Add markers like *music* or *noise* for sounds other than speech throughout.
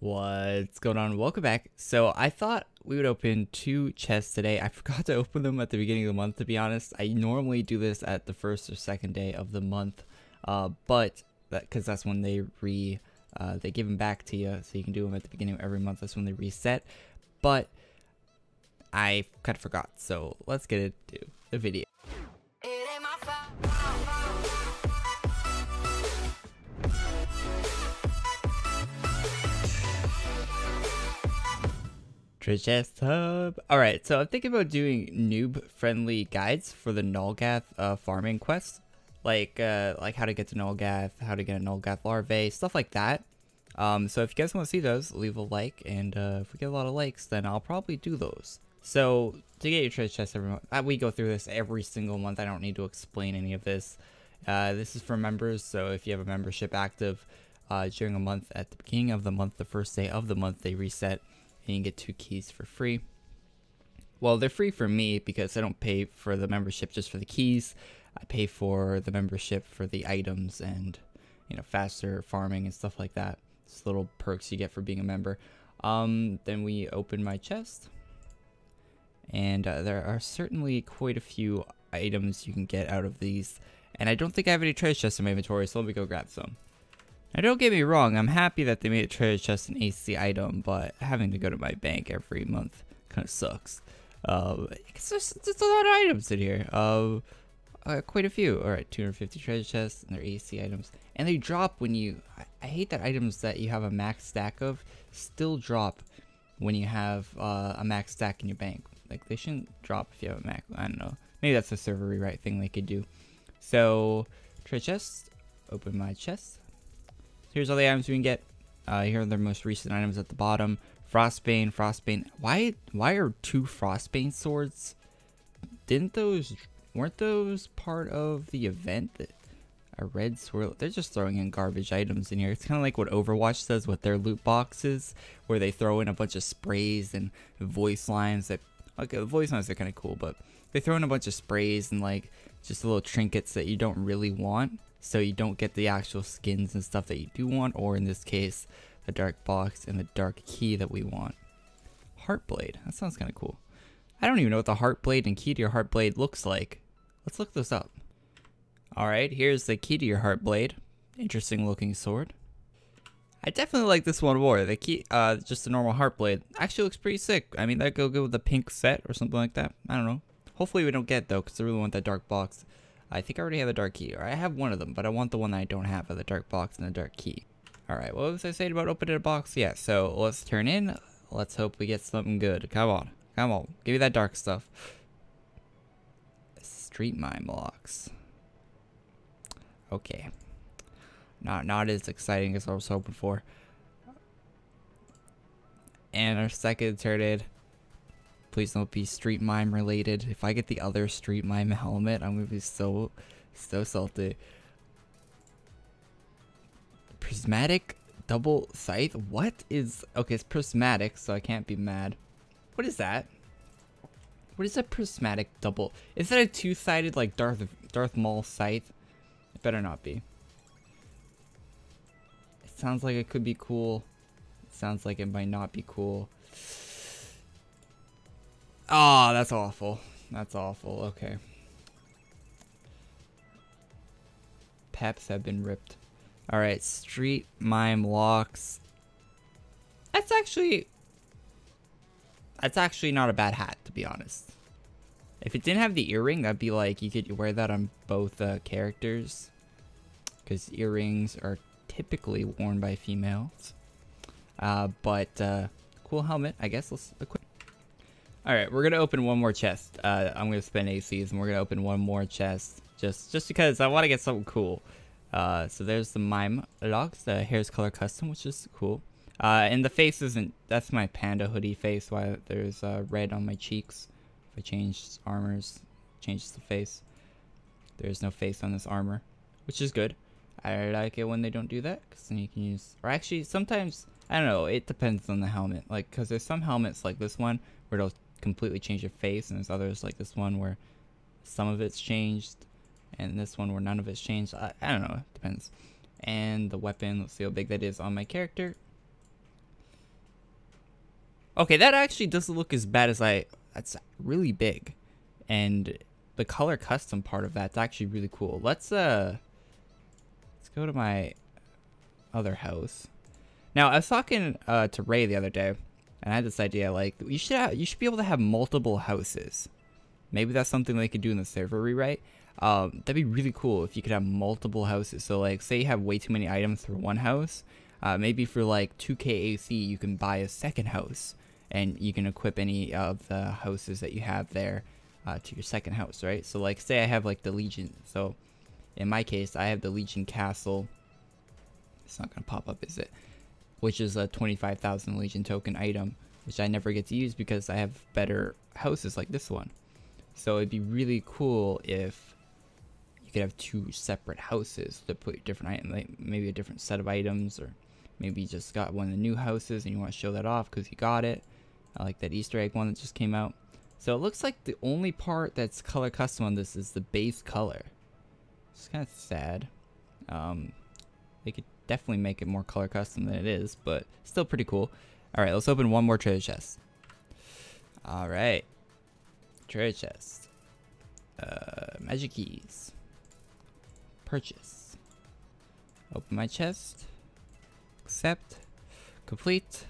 What's going on? Welcome back. So I thought we would open two chests today. I *laughs* forgot to open them at the beginning of the month, to be honest. I normally do this at the first or second day of the month, uh, but that because that's when they re uh, they give them back to you, so you can do them at the beginning of every month. That's when they reset. But I kind of forgot, so let's get into the video. Chest Hub. Alright, so I'm thinking about doing noob-friendly guides for the Nulgath uh, farming quest. Like, uh, like how to get to Nulgath, how to get a Nulgath larvae, stuff like that. Um, so if you guys want to see those, leave a like, and uh, if we get a lot of likes, then I'll probably do those. So, to get your treasure chest every month, uh, we go through this every single month, I don't need to explain any of this. Uh, this is for members, so if you have a membership active uh, during a month, at the beginning of the month, the first day of the month, they reset and you get two keys for free. Well, they're free for me because I don't pay for the membership just for the keys. I pay for the membership for the items and, you know, faster farming and stuff like that. It's little perks you get for being a member. Um, then we open my chest. And uh, there are certainly quite a few items you can get out of these. And I don't think I have any treasure chests in my inventory, so let me go grab some. Now don't get me wrong, I'm happy that they made a treasure chest an AC item, but having to go to my bank every month kind of sucks. Uh, there's, there's a lot of items in here. Uh, uh, quite a few. Alright, 250 treasure chests, and they're AC items. And they drop when you... I, I, hate that items that you have a max stack of still drop when you have uh, a max stack in your bank. Like, they shouldn't drop if you have a max... I don't know. Maybe that's a server rewrite thing they could do. So, treasure chest. Open my chest. Here's all the items we can get. Uh, here are the most recent items at the bottom. Frostbane, Frostbane. Why why are two Frostbane swords? Didn't those weren't those part of the event that a red swirl they're just throwing in garbage items in here. It's kinda like what Overwatch does with their loot boxes, where they throw in a bunch of sprays and voice lines that okay, the voice lines are kinda cool, but they throw in a bunch of sprays and like just little trinkets that you don't really want so you don't get the actual skins and stuff that you do want, or in this case, the dark box and the dark key that we want. Heartblade, that sounds kind of cool. I don't even know what the Heartblade and key to your Heartblade looks like. Let's look this up. Alright, here's the key to your Heartblade. Interesting looking sword. I definitely like this one more. The key, uh, just a normal Heartblade. Actually looks pretty sick. I mean, that go good with the pink set or something like that. I don't know. Hopefully we don't get though, because I really want that dark box. I think I already have the dark key, or I have one of them, but I want the one that I don't have of the dark box and the dark key. Alright, what was I saying about opening a box? Yeah, so let's turn in. Let's hope we get something good. Come on. Come on. Give me that dark stuff. Street Mime Locks. Okay. Not not as exciting as I was hoping for. And our second turret Please don't be Street Mime related. If I get the other Street Mime *laughs* helmet, I'm gonna be so, so salty. Prismatic double scythe? What is... Okay, it's prismatic, so I can't be mad. What is that? What is a prismatic double? Is that a two-sided, like, Darth, Darth Maul scythe? It better not be. It sounds like it could be cool. It sounds like it might not be cool. Oh, that's awful. That's awful. Okay. Peps have been ripped. Alright, Street Mime Locks. That's actually... That's actually not a bad hat, to be honest. If it didn't have the earring, that'd be like, you could wear that on both uh, characters. Because earrings are typically worn by females. Uh, but, uh, cool helmet, I guess. Let's equip. Alright, we're gonna open one more chest. Uh, I'm gonna spend ACs and we're gonna open one more chest. Just just because I want to get something cool. Uh, so there's the Mime Locks, the hair's color custom, which is cool. Uh, and the face isn't, that's my panda hoodie face, why there's uh, red on my cheeks. If I change armors, changes the face. There's no face on this armor, which is good. I like it when they don't do that, because then you can use, or actually sometimes, I don't know, it depends on the helmet. Like, because there's some helmets like this one, where it'll completely change your face, and there's others like this one where some of it's changed, and this one where none of it's changed. I, I don't know, it depends. And the weapon, let's see how big that is on my character. Okay, that actually doesn't look as bad as I... That's really big. And the color custom part of that's actually really cool. Let's, uh... Let's go to my other house. Now, I was talking uh, to Ray the other day, and I had this idea, like, you should have, you should be able to have multiple houses. Maybe that's something they could do in the server rewrite. Um, that'd be really cool if you could have multiple houses. So, like, say you have way too many items for one house, uh, maybe for like 2k AC, you can buy a second house, and you can equip any of the houses that you have there uh, to your second house, right? So, like, say I have like the Legion. So, in my case, I have the Legion Castle. It's not gonna pop up, is it? Which is a 25,000 Legion token item, which I never get to use because I have better houses like this one. So it'd be really cool if you could have two separate houses to put different items, like maybe a different set of items, or maybe you just got one of the new houses and you want to show that off because you got it. I like that Easter egg one that just came out. So it looks like the only part that's color custom on this is the base color. It's kind of sad. Um, they could definitely make it more color custom than it is, but still pretty cool. Alright, let's open one more treasure chest. Alright. Treasure chest. Uh, magic keys. Purchase. Open my chest. Accept. Complete.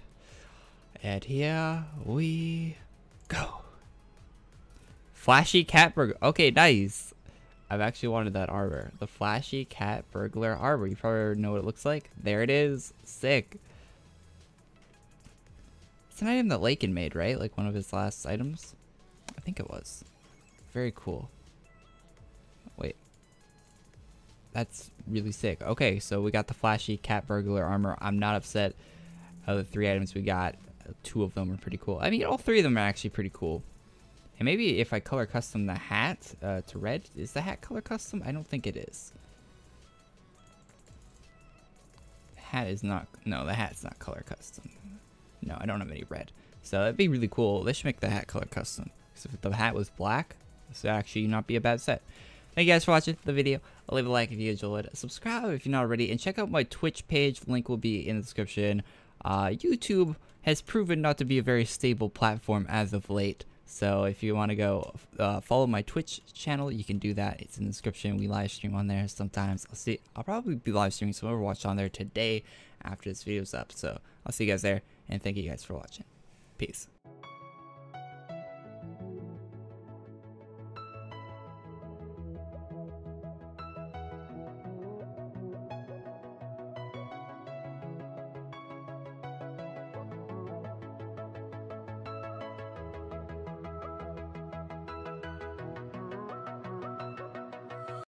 And here we go. Flashy cat burger. Okay, nice. I've actually wanted that arbor. The flashy cat burglar arbor. You probably know what it looks like. There it is. Sick. It's an item that Lakin made, right? Like one of his last items? I think it was. Very cool. Wait. That's really sick. Okay, so we got the flashy cat burglar armor. I'm not upset. Of the three items we got, two of them are pretty cool. I mean, all three of them are actually pretty cool. And maybe if I color custom the hat uh, to red, is the hat color custom? I don't think it is. Hat is not, no, the hat's not color custom. No, I don't have any red. So that'd be really cool. They should make the hat color custom. Because if the hat was black, this would actually not be a bad set. Thank you guys for watching the video. I'll leave a like if you enjoyed. Subscribe if you're not already. And check out my Twitch page. Link will be in the description. Uh, YouTube has proven not to be a very stable platform as of late. So if you want to go uh, follow my Twitch channel, you can do that. It's in the description. We live stream on there sometimes. I'll see. I'll probably be live streaming some Overwatch on there today after this video's up. So I'll see you guys there, and thank you guys for watching. Peace.